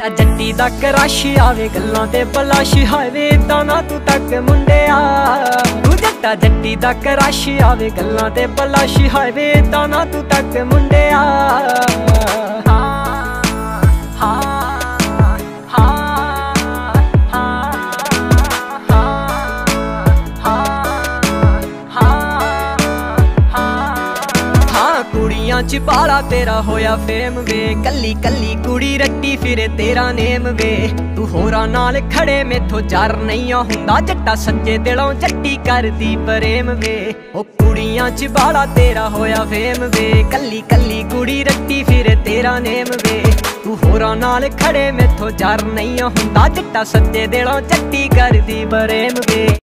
ਤਾਂ ਜੱਟੀ ਦਾ ਕਰਸ਼ ਆਵੇ, ਗੱਲਾਂ ਤੇ ਬਲਾਸ਼ ਹਾਵੇ, ਤਾਂ ਨਾ ਤੂੰ ਤੱਕ ਮੁੰਡਿਆ। ਤੂੰ ਜੱਟਾ ਜੱਟੀ ਦਾ ਕਰਸ਼ ਆਵੇ, ਗੱਲਾਂ ਤੇ ਬਲਾਸ਼ ਹਾਵੇ, ਤਾਂ ਨਾ ਤੂੰ ਤੱਕ ਮੁੰਡਿਆ। ਕੁੜੀਆਂ ਚ ਬਾਲਾ ਤੇਰਾ ਹੋਇਆ ਫੇਮ ਵੇ। ਕੱਲੀ ਕੱਲੀ ਕੁੜੀ ਰੱਟੀ ਫਿਰੇ ਤੇਰਾ ਨੇਮ ਵੇ। ਤੂੰ ਹੋਰਾਂ ਨਾਲ ਖੜੇ, ਮੇਥੋਂ ਜਰ ਨਹੀਂ ਹੁੰਦਾ। ਜੱਟਾ ਸੱਚੇ ਦਿਲੋਂ ਜੱਟੀ ਕਰਦੀ ਪ੍ਰੇਮ ਵੇ। ਉਹ ਕੁੜੀਆਂ ਚ ਬਾਲਾ ਤੇਰਾ ਹੋਇਆ ਫੇਮ ਵੇ। ਕੱਲੀ ਕੱਲੀ ਕੁੜੀ ਰੱਟੀ ਫਿਰੇ ਤੇਰਾ ਨੇਮ ਵੇ। ਤੂੰ ਹੋਰਾਂ ਨਾਲ ਖੜੇ, ਮੇਥੋਂ ਜਰ ਨਹੀਂ ਆ ਹੁੰਦਾ। ਜੱਟਾ ਸੱਚੇ ਦਿਲੋਂ ਜੱਟੀ ਕਰਦੀ ਪ੍ਰੇਮ ਵੇ।